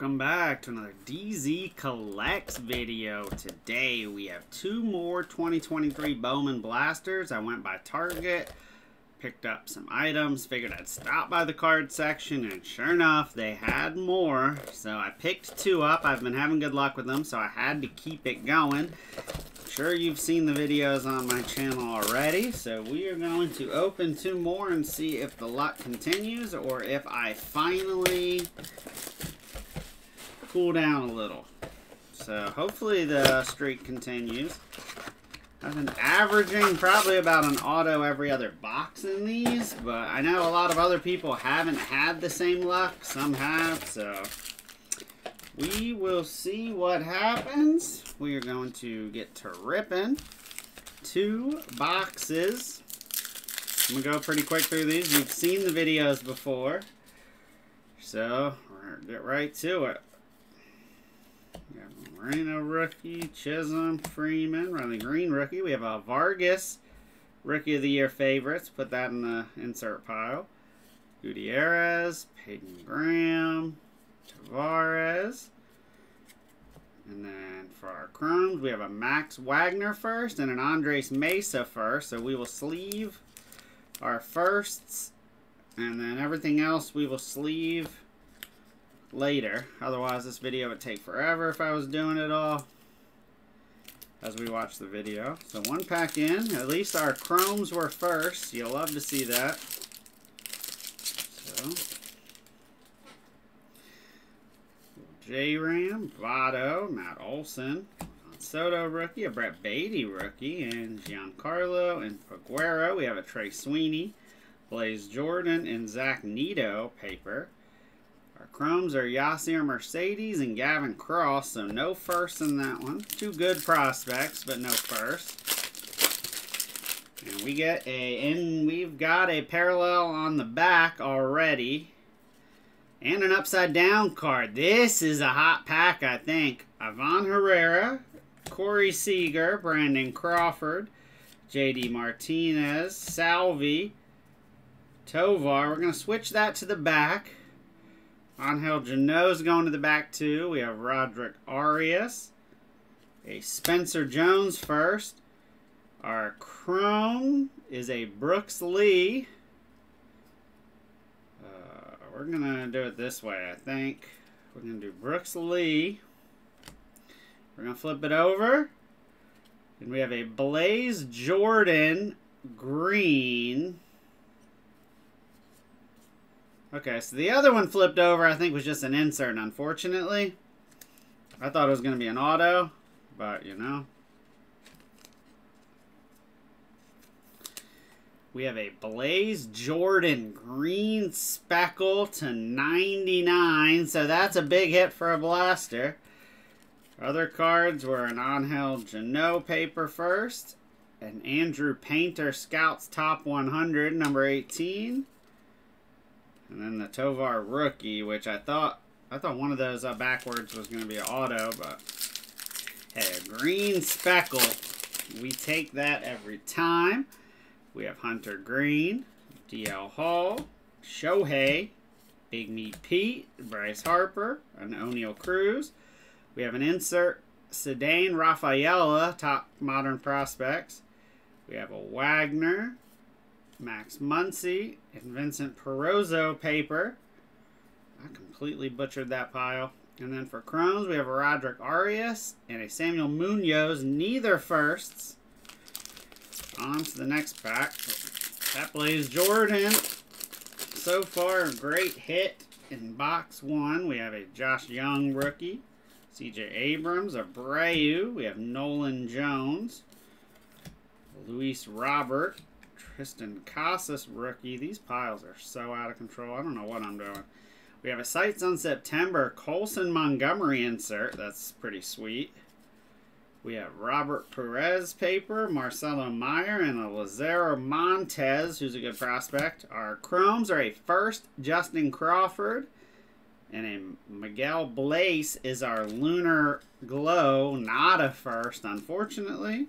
welcome back to another DZ Collects video. Today we have two more 2023 Bowman Blasters. I went by Target, picked up some items, figured I'd stop by the card section, and sure enough, they had more. So I picked two up. I've been having good luck with them, so I had to keep it going. Sure you've seen the videos on my channel already, so we are going to open two more and see if the luck continues or if I finally cool down a little. So hopefully the streak continues. I've been averaging probably about an auto every other box in these, but I know a lot of other people haven't had the same luck. Some have, so we will see what happens. We are going to get to ripping. Two boxes. I'm going to go pretty quick through these. You've seen the videos before. So, get right to it. We have Moreno rookie, Chisholm, Freeman, Riley Greene rookie. We have a Vargas rookie of the year favorites. Put that in the insert pile. Gutierrez, Peyton Graham, Tavares. And then for our chromes, we have a Max Wagner first and an Andres Mesa first. So we will sleeve our firsts. And then everything else we will sleeve later. Otherwise, this video would take forever if I was doing it all as we watch the video. So one pack in. At least our chromes were first. You'll love to see that. So, J-Ram, Votto, Matt Olson, Soto rookie, a Brett Baty rookie, and Giancarlo and Peguero. We have a Trey Sweeney, Blaze Jordan, and Zach Neto paper. Chromes are Yasser Mercedes and Gavin Cross, so no first in that one. Two good prospects, but no first. And we get a, and we've got a parallel on the back already. And an upside down card. This is a hot pack, I think. Ivan Herrera, Corey Seager, Brandon Crawford, JD Martinez, Salvi, Tovar. We're going to switch that to the back. Angel Genao's going to the back too. We have Roderick Arias. A Spencer Jones first. Our Chrome is a Brooks Lee. Uh, we're going to do it this way, I think. We're going to do Brooks Lee. We're going to flip it over. And we have a Blaze Jordan green. Okay, so the other one flipped over, I think was just an insert, unfortunately. I thought it was going to be an auto, but, you know. We have a Blaze Jordan green speckle to 99, so that's a big hit for a blaster. Other cards were an Angel Genao paper first, an Andrew Painter Scouts Top 100, number 18. And then the Tovar rookie, which I thought I thought one of those uh, backwards was going to be an auto, but hey, a green speckle. We take that every time. We have Hunter Greene, DL Hall, Shohei, Big Meat Pete, Bryce Harper, and Oneil Cruz. We have an insert Ceddanne Rafaela, top modern prospects. We have a Wagner, Max Muncy, and Vincent Perozzo paper. I completely butchered that pile. And then for Chromes, we have a Roderick Arias and a Samuel Munoz, neither firsts. On to the next pack. That Blaze Jordan. So far, a great hit in box one. We have a Josh Jung rookie. CJ Abrams, Abreu. We have Nolan Jones. Luis Robert. Triston Casas rookie. These piles are so out of control. I don't know what I'm doing. We have a Sights on September Colson Montgomery insert. That's pretty sweet. We have Robert Perez paper, Marcelo Meyer, and a Lazaro Montes, who's a good prospect. Our chromes are a first Justin Crawford, and a Miguel Bleis is our Lunar Glow, not a first, unfortunately.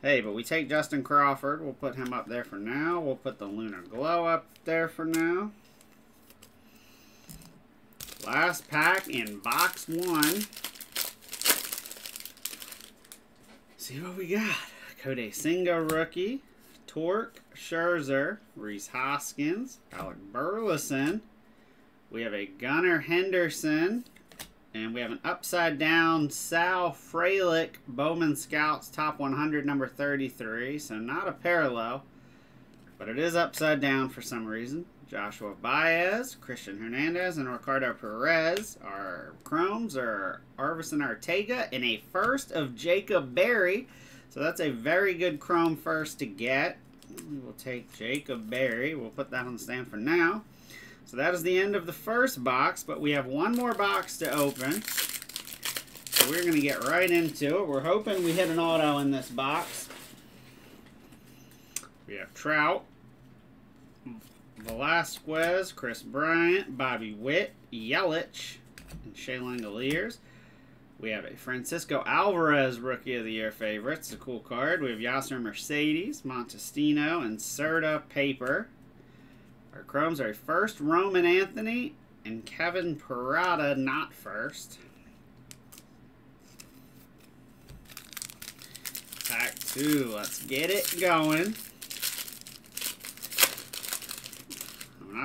Hey, but we take Justin Crawford. We'll put him up there for now. We'll put the Lunar Glow up there for now. Last pack in box one. See what we got. Kodai Senga rookie. Torque, Scherzer, Rhys Hoskins, Alec Burleson. We have a Gunnar Henderson. And we have an upside down Sal Frelick Bowman Scouts Top 100 number 33. So not a parallel, but it is upside down for some reason. Joshua Baez, Christian Hernandez, and Ricardo Perez. Our Chromes are Aeverson Arteaga and a first of Jacob Berry. So that's a very good Chrome first to get. We'll take Jacob Berry. We'll put that on the stand for now. So that is the end of the first box, but we have one more box to open. So we're going to get right into it. We're hoping we hit an auto in this box. We have Trout, Velasquez, Kris Bryant, Bobby Witt, Yelich, and Shea Langeliers. We have a Francisco Alvarez Rookie of the Year favorite. It's a cool card. We have Yasser Mercedes, Montestino, and Serta Paper. Our Chromes are first Roman Anthony and Kevin Parada not first. Pack two. Let's get it going.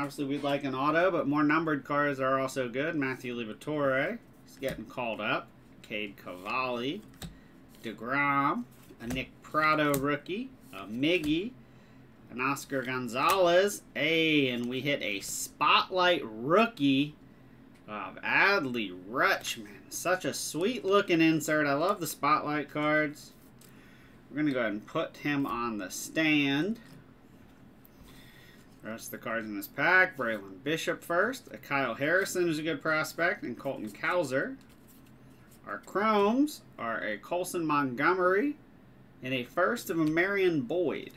obviously, we'd like an auto, but more numbered cards are also good. Matthew Liberatore is getting called up. Cade Cavalli, DeGrom, a Nick Pratto rookie, a Miggy, an Oscar Gonzalez, a, and we hit a Spotlight rookie of Adley Rutschman. Such a sweet looking insert. I love the Spotlight cards. We're going to go ahead and put him on the stand. The rest of the cards in this pack, Braylon Bishop first. A Kyle Harrison is a good prospect, and Colton Cowser. Our Chromes are a Colson Montgomery and a first of a Marion Boyd.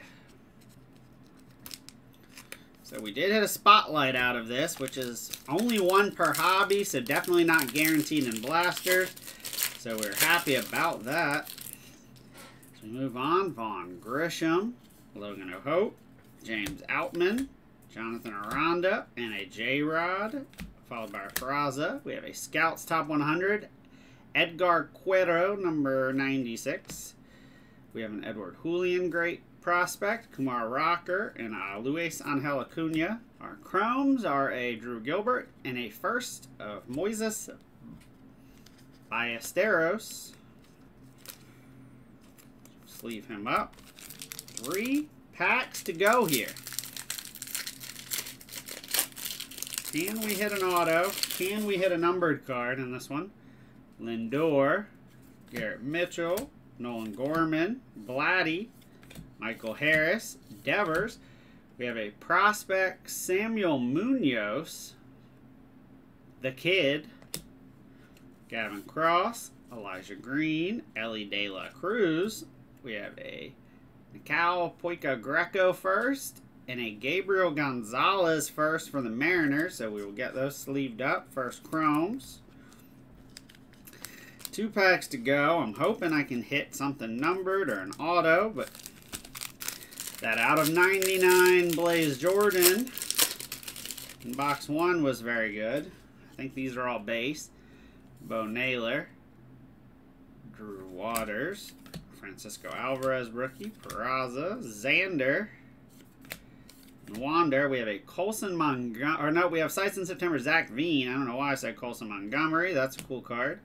So we did hit a spotlight out of this, which is only one per hobby, so definitely not guaranteed in blasters. So we're happy about that. So we move on. Vaughn Grissom, Logan O'Hoppe, James Outman, Jonathan Aranda, and a J-Rod, followed by a Peraza. We have a Scouts Top 100, Edgar Quero, number 96. We have an Edward Julien, great prospect. Kumar Rocker and uh, Luis Angel Acuna. Our Chromes are a Drew Gilbert and a first of Moises Ballesteros. Sleeve him up. Three packs to go here. Can we hit an auto? Can we hit a numbered card in this one? Lindor, Garrett Mitchell, Nolan Gorman, Blatty, Michael Harris, Devers. We have a prospect, Samuel Munoz, the kid, Gavin Cross, Elijah Green, Elly De La Cruz. We have a Cal Poika Greco first, and a Gabriel Gonzalez first for the Mariners. So we will get those sleeved up. First Chromes. Two packs to go. I'm hoping I can hit something numbered or an auto, but that out of 99 Blaze Jordan in box one was very good. I think these are all base. Bo Naylor, Drew Waters, Francisco Alvarez rookie, Peraza, Xander, Wander. We have a Colson Montgomery, or no, we have Sights in September, Zach Veen. I don't know why I said Colson Montgomery. That's a cool card.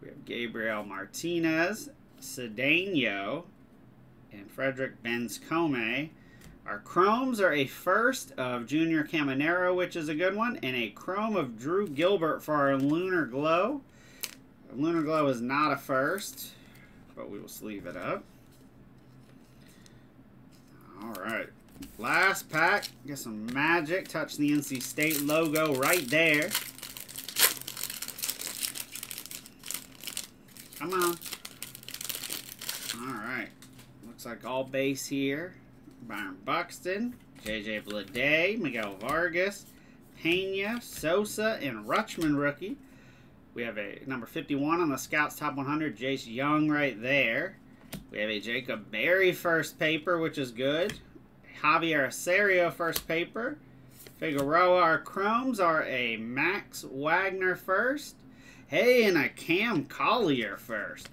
We have Gabriel Martinez, Cedeno, and Frederick Bencosme. Our chromes are a first of Junior Caminero, which is a good one, and a chrome of Drew Gilbert for our Lunar Glow. Lunar Glow is not a first, but we will sleeve it up. All right. Last pack. Get some magic. Touch the NC State logo right there. Come on. Looks like all base here. Byron Buxton, J.J. Bleday, Miguel Vargas, Pena, Sosa, and Rutschman rookie. We have a number 51 on the Scouts Top 100, Jace Jung right there. We have a Jacob Berry first paper, which is good. Javier Asario first paper. Figueroa. Our Chromes are a Max Wagner first. Hey, and a Cam Collier first.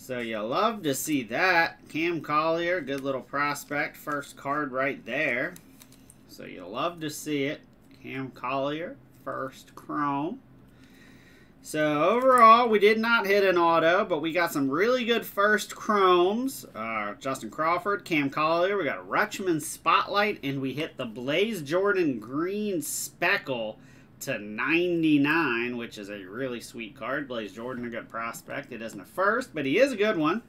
So you love to see that. Cam Collier, good little prospect. First card right there. So you love to see it. Cam Collier, first chrome. So overall, we did not hit an auto, but we got some really good first chromes. Uh, Justin Crawford, Cam Collier, we got a Rutschman Spotlight, and we hit the Blaze Jordan Green Speckle to 99, which is a really sweet card. Blaze Jordan, a good prospect. It isn't a first, but he is a good one.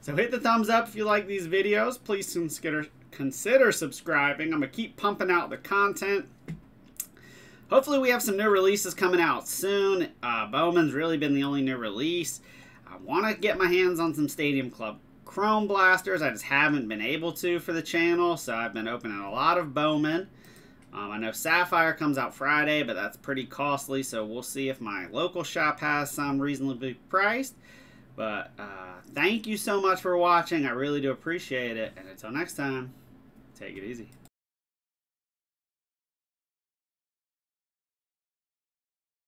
So hit the thumbs up if you like these videos. Please consider, consider subscribing. I'm going to keep pumping out the content. Hopefully we have some new releases coming out soon. Uh, Bowman's really been the only new release. I want to get my hands on some Stadium Club Chrome Blasters. I just haven't been able to for the channel, so I've been opening a lot of Bowman. Um, I know Sapphire comes out Friday, but that's pretty costly, so we'll see if my local shop has some reasonably priced. But uh, thank you so much for watching. I really do appreciate it. And until next time, take it easy.